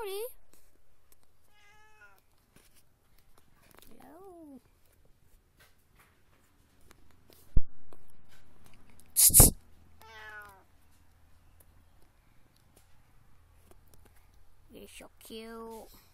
Howdy. Hello. You're so cute.